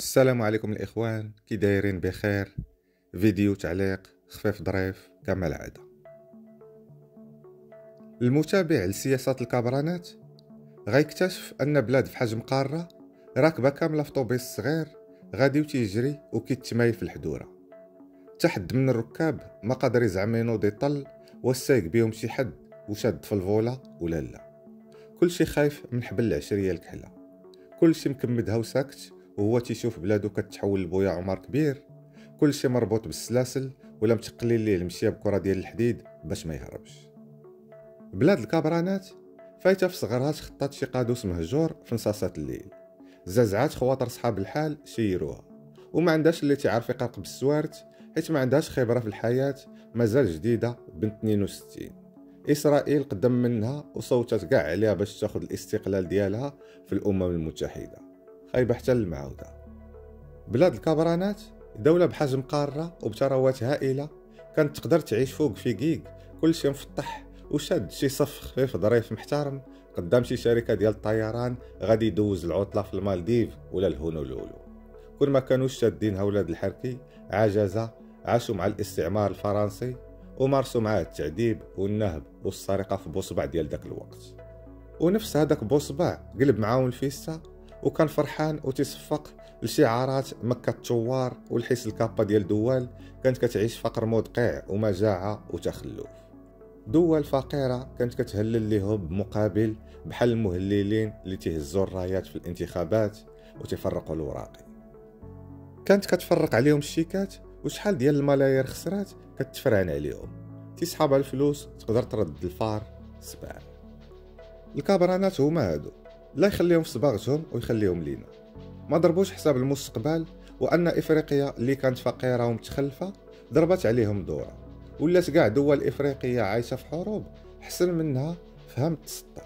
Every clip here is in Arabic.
السلام عليكم الإخوان كي دايرين بخير؟ فيديو تعليق خفيف ظريف كما العادة. المتابع لسياسات الكابرانات غيكتشف أن بلاد في حجم قارة راكبة كاملة في طوبيس صغير غادي وتيجري وكيتمايل في الحدورة. تحد من الركاب ما قادر يزعم ينوض يطل والسايق بيهم شي حد وشاد في ال volant ولا لا. كلشي خايف من حبل العشرية الكحلة. كلشي مكمدها وساكت وهو تيشوف بلادو كتحول لبويا عمر كبير. كلشي مربوط بالسلاسل ولا متقلين ليه المشيه بكرة ديال الحديد باش ما يهربش. بلاد الكابرانات فايتة في صغرها تخطات شي قادوس مهجور في نصاصات الليل. زازعات خواطر صحاب الحال شيروها. وما عندهاش اللي تعرف يقرق بالسوارت حيت ما عندهاش خبرة في الحياة مازال جديدة بنت 62 إسرائيل قدم منها وصوتت كاع عليها باش تاخذ الاستقلال ديالها في الأمم المتحدة. خايبه حتى المعوده بلاد الكابرانات دولة بحجم قارة وبثروات هائلة كانت تقدر تعيش فوق في كيك كلشي مفتح وشاد شي صف خفيف ظريف محترم. قدام شي شركة ديال الطيران غادي يدوز العطلة في المالديف ولا الهونولولو كل ما كانوش شادينها ولاد الحركي عجزة عاشوا مع الاستعمار الفرنسي ومارسوا معاه التعذيب والنهب والسرقة في بوصبع ديال داك الوقت. ونفس هذاك بوصبع قلب معاهم الفيستا وكان فرحان وتيصفق لشعارات مكة الثوار والحس الكابا ديال دوال. كانت كتعيش فقر مدقع ومجاعة وتخلف. دول فقيرة كانت كتهلل ليهم بمقابل بحال المهللين اللي تيهزوا الرايات في الانتخابات وتفرقوا الوراقي. كانت كتفرق عليهم الشيكات وشحال ديال الملايير خسرات كتفرعن عليهم. تيسحابها الفلوس تقدر ترد الفار سبع الكابرانات هما هادو. لا يخليهم في صباغتهم ويخليهم لينا. ما ضربوش حساب المستقبل وأن إفريقيا اللي كانت فقيرة ومتخلفة ضربت عليهم دورة. ولات كاع دول إفريقية عايشة في حروب. حسن منها فهم تسطى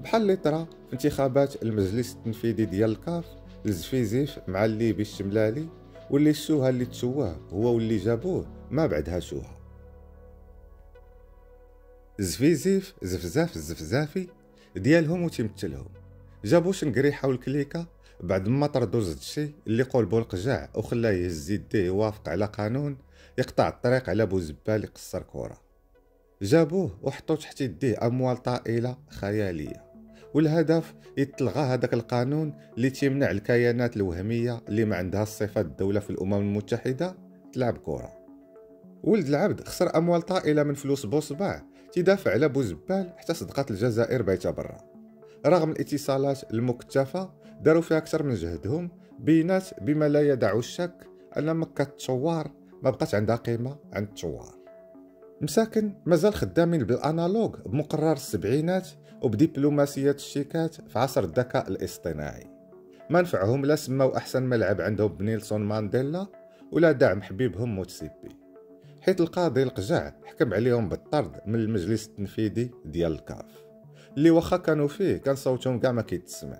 بحال اللي طرا في انتخابات المجلس التنفيذي ديال الكاف الزفيزيف مع الليبي الشملالي واللي الشوها اللي تسواه هو واللي جابوه ما بعدها شوها. زفيزيف زفزاف الزفزافي ديالهم وتمثلهم. جابو شنقريحة والكليكة بعد ما طردو زدشي اللي قلبو القجع وخلاه يهز يديه يوافق على قانون يقطع الطريق على بوزبال يقصر كورة. جابوه وحطو تحت يديه أموال طائلة خيالية. والهدف يتلغى هذاك القانون اللي تيمنع الكيانات الوهمية اللي ما عندها الصفات الدولة في الأمم المتحدة تلعب كرة ولد العبد خسر أموال طائلة من فلوس بوصباع تدافع على بوزبال حتى صدقات الجزائر بايته برا. رغم الاتصالات المكتفة داروا فيها أكثر من جهدهم بينات بما لا يدع الشك أن مكة الثوار ما بقات عندها قيمة عند الثوار مساكن مازال خدامين بالانالوج بمقرر السبعينات وبدبلوماسية الشيكات في عصر الذكاء الاصطناعي. ما نفعهم لا سماو أحسن ملعب عندهم بنيلسون مانديلا ولا دعم حبيبهم موتسيبي حيث القاضي القجع حكم عليهم بالطرد من المجلس التنفيذي ديال الكاف. اللي واخا كانوا فيه كان صوتهم كاع ما كيتسمع.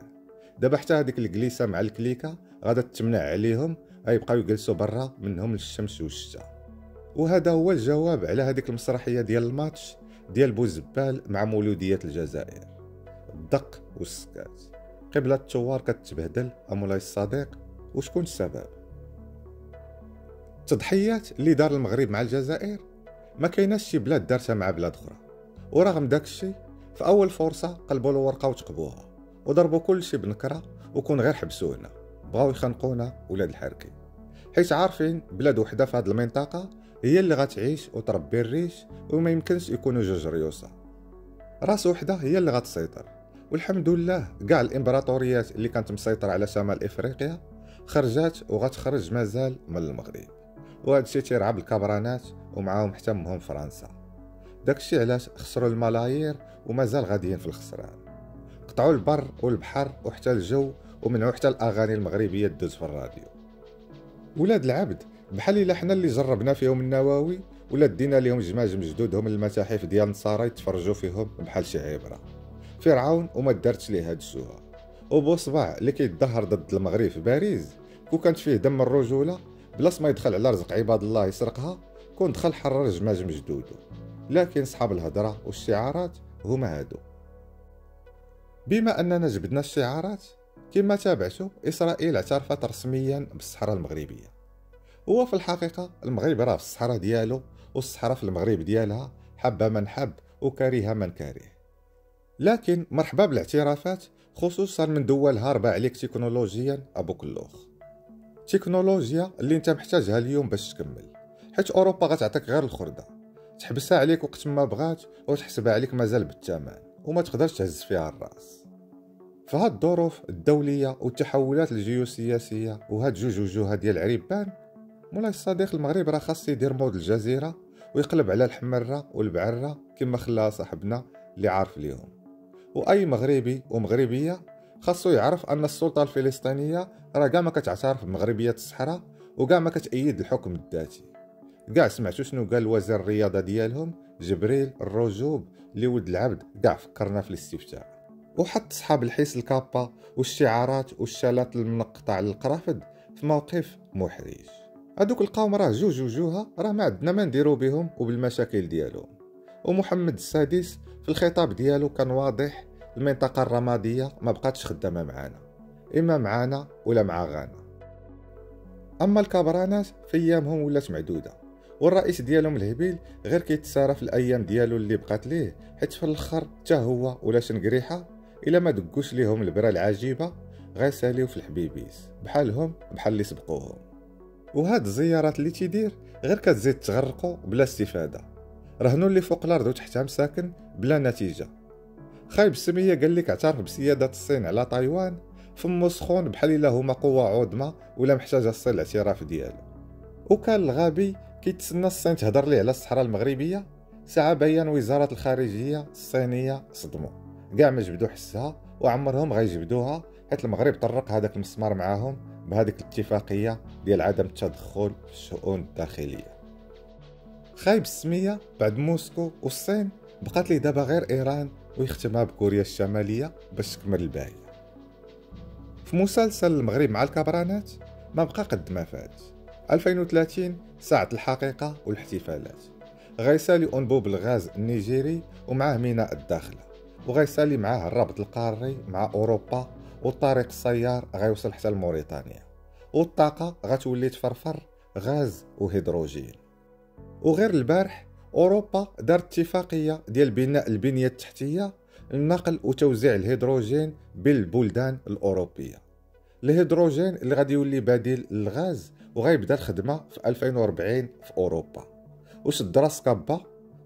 دابا حتى هذيك الكليسه مع الكليكة غادا تمنع عليهم غيبقاو يجلسوا برا منهم الشمس والشتا وهذا هو الجواب على هذيك المسرحية ديال الماتش ديال بوزبال مع مولودية الجزائر. الدق والسكات. قبلة الثوار كتبهدل أمولاي الصديق. وشكون السبب؟ التضحيات اللي دار المغرب مع الجزائر؟ ما كايناش شي بلاد دارتها مع بلاد أخرى. ورغم داك الشيء في أول فرصة قلبوا الورقه وتقبوها وضربوا كل شيء بنكرة وكون غير حبسونا بغاو يخنقونا ولاد الحركي حيت عارفين بلاد وحدة في هذه المنطقة هي اللي غتعيش وتربي الريش وما يمكنش يكونوا جوج ريوسا راس وحدة هي اللي غتسيطر. والحمد لله كاع الإمبراطوريات اللي كانت مسيطرة على شمال إفريقيا خرجات وغتخرج مازال من المغرب. وهذا الشيء تيرعب الكبرانات ومعاهم حتى امهم فرنسا. داكشي علاش خسروا الملايير ومازال غاديين في الخسران. قطعوا البر والبحر وحتى الجو ومنعوا حتى الأغاني المغربية تدوز في الراديو. ولاد العبد بحال إلا حنا اللي جربنا فيهم النواوي ولا دينا لهم جماجم جدودهم المتاحف ديال النصارى يتفرجوا فيهم بحال شي عبرة. فرعون وما دارتش ليه هاد السوها وبوصبع اللي كيتظاهر ضد المغرب في باريس كو كانت فيه دم الرجولة بلاص ما يدخل على رزق عباد الله يسرقها كون دخل حرر جماجم جدودو لكن صحاب الهضره والشعارات هما هادو. بما أننا جبدنا الشعارات كما تابعتو إسرائيل اعترفت رسميا بالصحراء المغربية. هو في الحقيقة المغرب راه في الصحراء ديالو والصحراء في المغرب ديالها حب من حب وكره من كاره لكن مرحبا بالاعترافات خصوصا من دول هاربة عليك تكنولوجيا أبو كلوخ. تكنولوجيا اللي أنت محتاجها اليوم باش تكمل حيت أوروبا غتعطيك غير الخردة. تحبسها عليك وقت ما بغات وتحسبها عليك مازال بالثمن وما تقدرش تهز فيها الراس. فهاد الظروف الدولية والتحولات الجيوسياسية وهاد جوج وجوه ديال العريبان مولاي الصديق المغرب راه خاص يدير مود الجزيرة ويقلب على الحمرة والبعرة كما خلاها صاحبنا اللي عارف ليهم وأي مغربي ومغربية خاصو يعرف أن السلطة الفلسطينية راه كاع ما كتعترف بمغربية الصحراء وكاع ما كتأيد الحكم الذاتي. كاع سمعتوا شنو قال وزير الرياضة ديالهم؟ جبريل الرجوب اللي ولد العبد كاع فكرنا في الاستفتاء وحط صحاب الحيس الكابا والشعارات والشالات المنقطع للقرافد في موقف محرج. هذوك القوم راه جوج وجوها راه ما عندنا ما نديرو بهم وبالمشاكل ديالهم. ومحمد السادس في الخطاب ديالو كان واضح المنطقة الرمادية ما بقاتش خدامة معانا. إما معانا ولا مع غانا. أما الكابرانات في أيامهم ولات معدودة. والرئيس ديالهم الهبيل غير كيتسارى في الأيام ديالو اللي بقات ليه حيت في الآخر حتى هو ولا شنقريحة إلا ما دقوش ليهم البرا العجيبة غيساليو في الحبيبيس بحالهم بحال اللي سبقوهم. وهاد الزيارات اللي تيدير غير كتزيد تغرقو بلا استفادة. رهنوا اللي فوق الأرض وتحتها مساكن بلا نتيجة. خايب السمية قال لك اعترف بسيادة الصين على تايوان فمو سخون بحال إلا هما قوة عظمى ولا محتاجة الصين الاعتراف ديالو. وكان الغابي كيتسنى الصين تهضر ليه على الصحراء المغربية؟ ساعة بيان وزارة الخارجية الصينية صدموا. كاع ما جبدو حسها وعمرهم غيجبدوها حيت المغرب طرق هذاك المسمار معاهم بهذيك الاتفاقية ديال عدم التدخل في الشؤون الداخلية. خايب السمية بعد موسكو والصين بقات ليه دابا غير إيران ويختمها بكوريا الشمالية باش تكمل الباقي في مسلسل المغرب مع الكبرانات ما بقى قد ما فات. 2030 ساعة الحقيقة والاحتفالات. غيسالي أنبوب الغاز النيجيري ومعاه ميناء الداخلة وغيسالي معاه الرابط القاري مع أوروبا والطريق السيار غيوصل حتى لموريتانيا. والطاقة غتولي تفرفر غاز وهيدروجين. وغير البارح أوروبا دارت اتفاقية ديال بناء البنية التحتية لنقل وتوزيع الهيدروجين بالبلدان الأوروبية. الهيدروجين اللي غادي يولي بديل للغاز وغيبدا الخدمه في 2040 في أوروبا. وشد راس كابا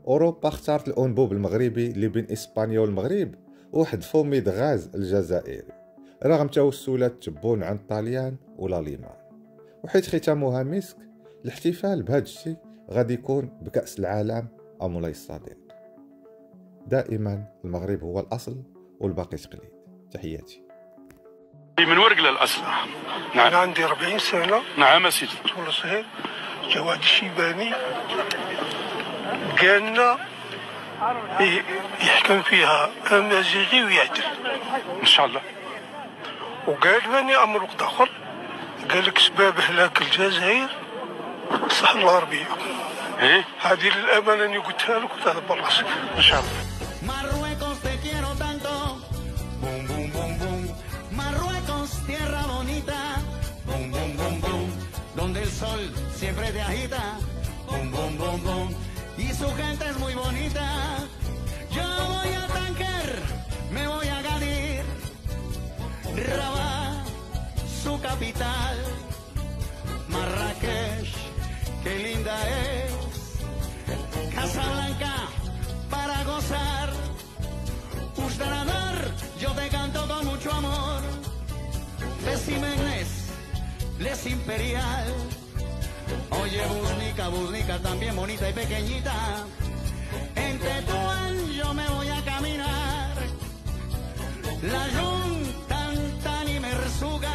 أوروبا اختارت الأنبوب المغربي اللي بين اسبانيا والمغرب واحد فوميد غاز الجزائري رغم توسلات تبون عن الطاليان والالمان وحيت ختامها مسك الاحتفال بهذا الشيء غادي يكون بكأس العالم أو مولاي الصديق دائما المغرب هو الأصل والباقي تقليد. تحياتي. من ورقلة الأصل نعم. أنا عندي 40 سنة. نعم سيدي. طول صغير جواد الشيباني. قالنا يحكم فيها أمازيغي ويعدل. إن شاء الله. وقال لي أمر وقت آخر؟ قال لك سباب هلاك الجزائر. صح الغربية إيه؟ هذه للأمانة أني قلتها لك وتهضر بالراسك إن شاء الله. Siempre te agita, boom boom boom boom. Y su gente es muy bonita. Yo voy a Tanker, me voy a Gadir, Rabat, su capital, Marrakech, qué linda es. Casablanca para gozar. Ustarador, yo te canto con mucho amor. Les Les Imperial. Oye, busnica, busnica, también bonita y pequeñita. En Tetuán yo me voy a caminar. La yun, tan, tan y merzuga.